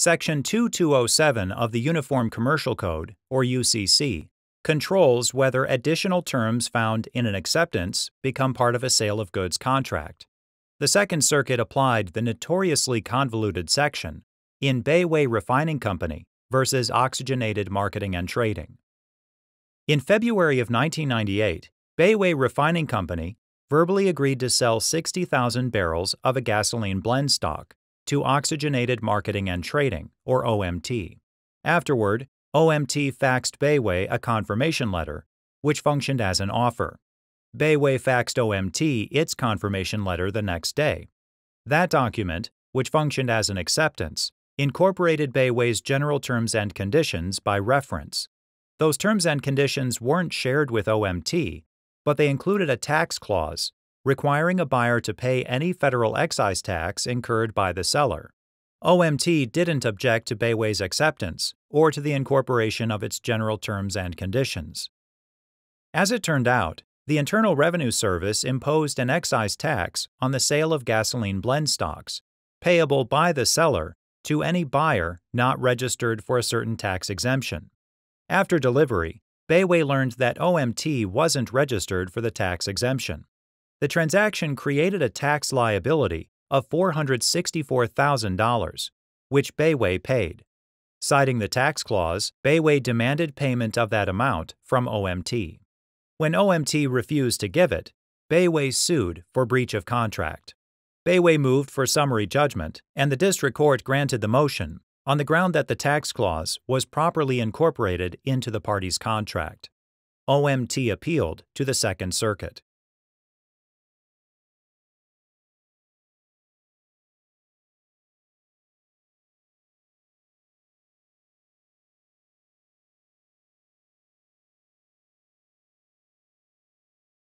Section 2207 of the Uniform Commercial Code, or UCC, controls whether additional terms found in an acceptance become part of a sale of goods contract. The Second Circuit applied the notoriously convoluted section in Bayway Refining Company versus Oxygenated Marketing and Trading. In February of 1998, Bayway Refining Company verbally agreed to sell 60,000 barrels of a gasoline blend stock to Oxygenated Marketing and Trading, or OMT. Afterward, OMT faxed Bayway a confirmation letter, which functioned as an offer. Bayway faxed OMT its confirmation letter the next day. That document, which functioned as an acceptance, incorporated Bayway's general terms and conditions by reference. Those terms and conditions weren't shared with OMT, but they included a tax clause requiring a buyer to pay any federal excise tax incurred by the seller. OMT didn't object to Bayway's acceptance or to the incorporation of its general terms and conditions. As it turned out, the Internal Revenue Service imposed an excise tax on the sale of gasoline blend stocks, payable by the seller to any buyer not registered for a certain tax exemption. After delivery, Bayway learned that OMT wasn't registered for the tax exemption. The transaction created a tax liability of $464,000, which Bayway paid. Citing the tax clause, Bayway demanded payment of that amount from OMT. When OMT refused to give it, Bayway sued for breach of contract. Bayway moved for summary judgment, and the district court granted the motion on the ground that the tax clause was properly incorporated into the party's contract. OMT appealed to the Second Circuit.